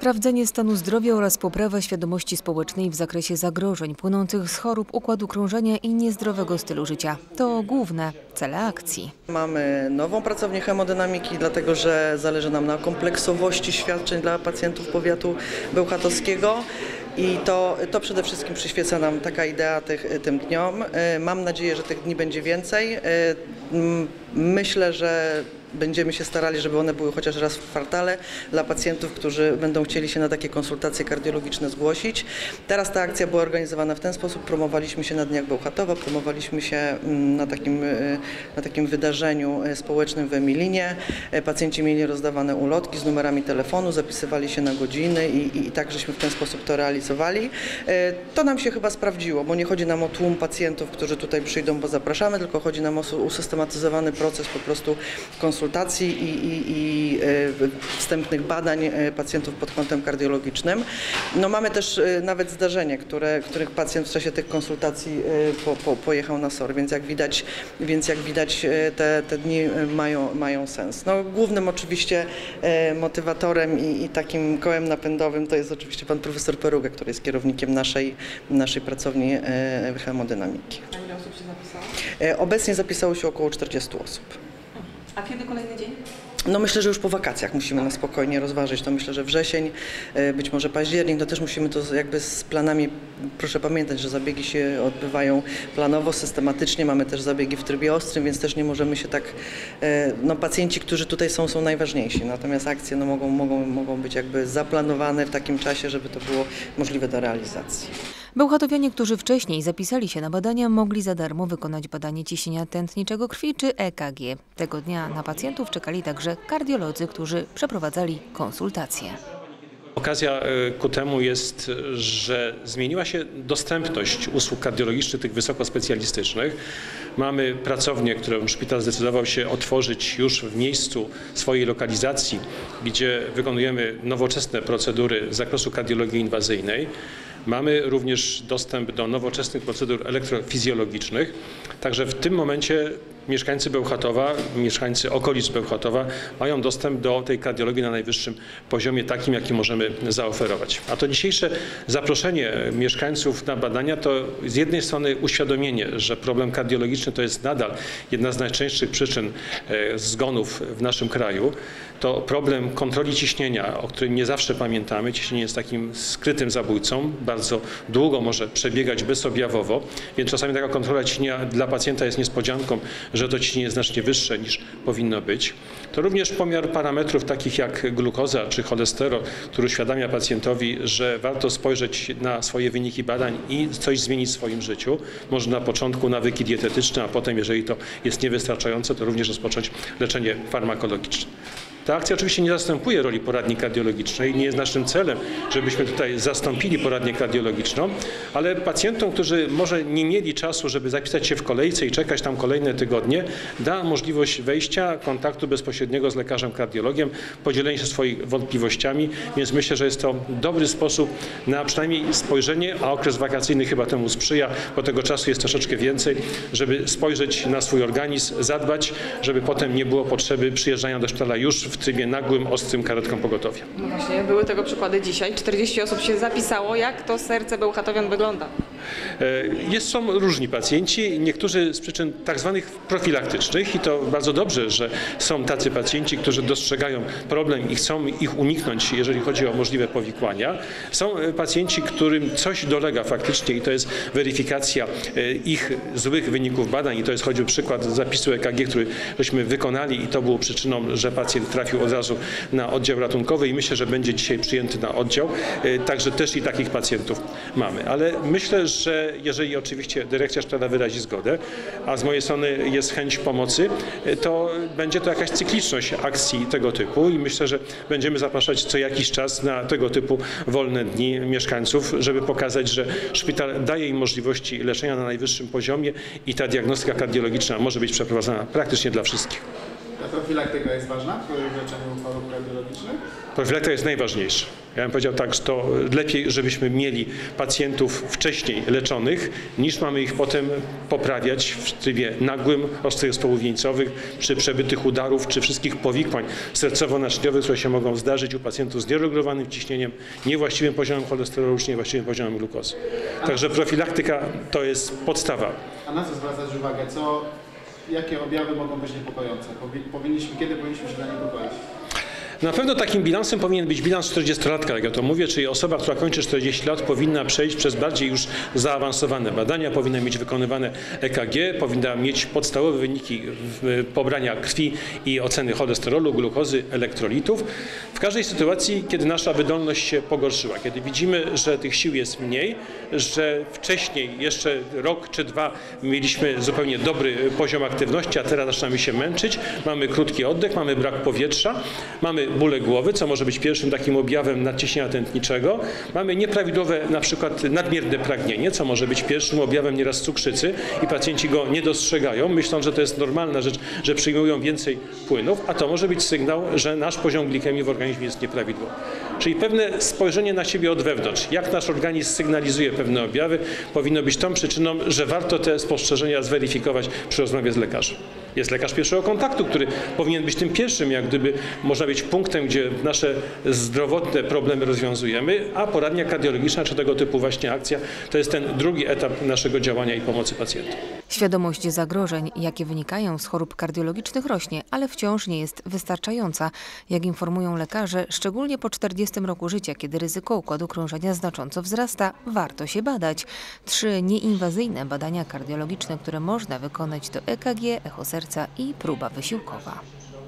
Sprawdzenie stanu zdrowia oraz poprawa świadomości społecznej w zakresie zagrożeń płynących z chorób układu krążenia i niezdrowego stylu życia. To główne cele akcji. Mamy nową pracownię hemodynamiki, dlatego że zależy nam na kompleksowości świadczeń dla pacjentów powiatu bełchatowskiego. I to, to przede wszystkim przyświeca nam taka idea tych, tym dniom. E, Mam nadzieję, że tych dni będzie więcej. M, Myślę, że będziemy się starali, żeby one były chociaż raz w kwartale dla pacjentów, którzy będą chcieli się na takie konsultacje kardiologiczne zgłosić. Teraz ta akcja była organizowana w ten sposób. Promowaliśmy się na Dniach Bełchatowa, promowaliśmy się mm, na takim, e, na takim wydarzeniu e, społecznym w Emilinie. E, Pacjenci mieli rozdawane ulotki z numerami telefonu, zapisywali się na godziny i, i, i tak żeśmy w ten sposób to realizowali. E, To nam się chyba sprawdziło, bo nie chodzi nam o tłum pacjentów, którzy tutaj przyjdą, bo zapraszamy, tylko chodzi nam o usystematyzowany proces po prostu konsultacji i, i, i e, wstępnych badań e, pacjentów pod kątem kardiologicznym. No mamy też e, nawet zdarzenie, które, których pacjent w czasie tych konsultacji po, po, pojechał na SOR, więc jak widać, więc jak widać te, te dni mają, mają sens. No, głównym oczywiście motywatorem i, i takim kołem napędowym to jest oczywiście pan profesor Peruga, który jest kierownikiem naszej, naszej pracowni hemodynamiki. A ile osób się zapisało? Obecnie zapisało się około 40 osób. A kiedy kolejny dzień? No myślę, że już po wakacjach musimy na spokojnie rozważyć. To myślę, że wrzesień, e, być może październik, to też musimy to jakby z planami, proszę pamiętać, że zabiegi się odbywają planowo, systematycznie. Mamy też zabiegi w trybie ostrym, więc też nie możemy się tak, e, no pacjenci, którzy tutaj są, są najważniejsi. Natomiast akcje no, mogą, mogą, mogą być jakby zaplanowane w takim czasie, żeby to było możliwe do realizacji. Bełchatowianie, którzy wcześniej zapisali się na badania, mogli za darmo wykonać badanie ciśnienia tętniczego krwi czy EKG. Tego dnia na pacjentów czekali także kardiolodzy, którzy przeprowadzali konsultacje. Okazja e, ku temu jest, że zmieniła się dostępność usług kardiologicznych, tych wysokospecjalistycznych. Mamy pracownię, którą szpital zdecydował się otworzyć już w miejscu swojej lokalizacji, gdzie wykonujemy nowoczesne procedury z zakresu kardiologii inwazyjnej. Mamy również dostęp do nowoczesnych procedur elektrofizjologicznych. Także w tym momencie mieszkańcy Bełchatowa, mieszkańcy okolic Bełchatowa mają dostęp do tej kardiologii na najwyższym poziomie, takim jaki możemy zaoferować. A to dzisiejsze zaproszenie mieszkańców na badania to z jednej strony uświadomienie, że problem kardiologiczny to jest nadal jedna z najczęstszych przyczyn e, zgonów w naszym kraju. To problem kontroli ciśnienia, o którym nie zawsze pamiętamy. Ciśnienie jest takim skrytym zabójcą, bardzo długo może przebiegać bezobjawowo, więc czasami taka kontrola ciśnienia dla pacjenta jest niespodzianką, że to ciśnienie jest znacznie wyższe niż powinno być. To również pomiar parametrów takich jak glukoza czy cholesterol, który uświadamia pacjentowi, że warto spojrzeć na swoje wyniki badań i coś zmienić w swoim życiu. Może na początku nawyki dietetyczne, a potem, jeżeli to jest niewystarczające, to również rozpocząć leczenie farmakologiczne. Ta akcja oczywiście nie zastępuje roli poradni kardiologicznej, nie jest naszym celem, żebyśmy tutaj zastąpili poradnię kardiologiczną, ale pacjentom, którzy może nie mieli czasu, żeby zapisać się w kolejce i czekać tam kolejne tygodnie, da możliwość wejścia, kontaktu bezpośredniego z lekarzem kardiologiem, podzielenia się swoimi wątpliwościami, więc myślę, że jest to dobry sposób na przynajmniej spojrzenie, a okres wakacyjny chyba temu sprzyja, bo tego czasu jest troszeczkę więcej, żeby spojrzeć na swój organizm, zadbać, żeby potem nie było potrzeby przyjeżdżania do szpitala już w trybie nagłym, ostrym karetką pogotowia. No właśnie, były tego przykłady dzisiaj. 40 osób się zapisało. Jak to serce Bełchatowian wygląda? E, Jest, są różni pacjenci, niektórzy z przyczyn tak zwanych profilaktycznych i to bardzo dobrze, że są tacy pacjenci, którzy dostrzegają problem i chcą ich uniknąć, jeżeli chodzi o możliwe powikłania. Są e, pacjenci, którym coś dolega faktycznie i to jest weryfikacja e, ich złych wyników badań i to jest choćby przykład zapisu EKG, który żeśmy wykonali i to było przyczyną, że pacjent trafił od razu na oddział ratunkowy i myślę, że będzie dzisiaj przyjęty na oddział. Także też i takich pacjentów mamy. Ale myślę, że jeżeli oczywiście dyrekcja szpitala wyrazi zgodę, a z mojej strony jest chęć pomocy, to będzie to jakaś cykliczność akcji tego typu i myślę, że będziemy zapraszać co jakiś czas na tego typu wolne dni mieszkańców, żeby pokazać, że szpital daje im możliwości leczenia na najwyższym poziomie i ta diagnostyka kardiologiczna może być przeprowadzana praktycznie dla wszystkich. Profilaktyka jest ważna w leczeniu chorób kardiologicznych? Profilaktyka jest najważniejsza. Ja bym powiedział tak, że to lepiej, żebyśmy mieli pacjentów wcześniej leczonych, niż mamy ich potem poprawiać w trybie nagłym, ostrych zespołów wieńcowych, przy przebytych udarów, czy wszystkich powikłań sercowo-naczyniowych, które się mogą zdarzyć u pacjentów z nieregulowanym ciśnieniem, niewłaściwym poziomem cholesterolu, czy niewłaściwym poziomem glukozy. Także profilaktyka to jest podstawa. A na co zwracać uwagę? Co, jakie objawy mogą być niepokojące? Powi- Powinniśmy, kiedy powinniśmy się zaniepokoić? Na pewno takim bilansem powinien być bilans 40-latka, jak ja to mówię, czyli osoba, która kończy 40 lat powinna przejść przez bardziej już zaawansowane badania, powinna mieć wykonywane EKG, powinna mieć podstawowe wyniki pobrania krwi i oceny cholesterolu, glukozy, elektrolitów. W każdej sytuacji, kiedy nasza wydolność się pogorszyła, kiedy widzimy, że tych sił jest mniej, że wcześniej, jeszcze rok czy dwa mieliśmy zupełnie dobry poziom aktywności, a teraz zaczynamy się męczyć, mamy krótki oddech, mamy brak powietrza, mamy bóle głowy, co może być pierwszym takim objawem nadciśnienia tętniczego, mamy nieprawidłowe na przykład nadmierne pragnienie, co może być pierwszym objawem nieraz cukrzycy i pacjenci go nie dostrzegają, myślą, że to jest normalna rzecz, że przyjmują więcej płynów, a to może być sygnał, że nasz poziom glikemii w organizmie jest nieprawidłowy. Czyli pewne spojrzenie na siebie od wewnątrz, jak nasz organizm sygnalizuje pewne objawy, powinno być tą przyczyną, że warto te spostrzeżenia zweryfikować przy rozmowie z lekarzem. Jest lekarz pierwszego kontaktu, który powinien być tym pierwszym, jak gdyby można być punktem, gdzie nasze zdrowotne problemy rozwiązujemy, a poradnia kardiologiczna czy tego typu właśnie akcja to jest ten drugi etap naszego działania i pomocy pacjentom. Świadomość zagrożeń, jakie wynikają z chorób kardiologicznych rośnie, ale wciąż nie jest wystarczająca. Jak informują lekarze, szczególnie po 40 roku życia, kiedy ryzyko układu krążenia znacząco wzrasta, warto się badać. Trzy nieinwazyjne badania kardiologiczne, które można wykonać to EKG, echo serca i próba wysiłkowa.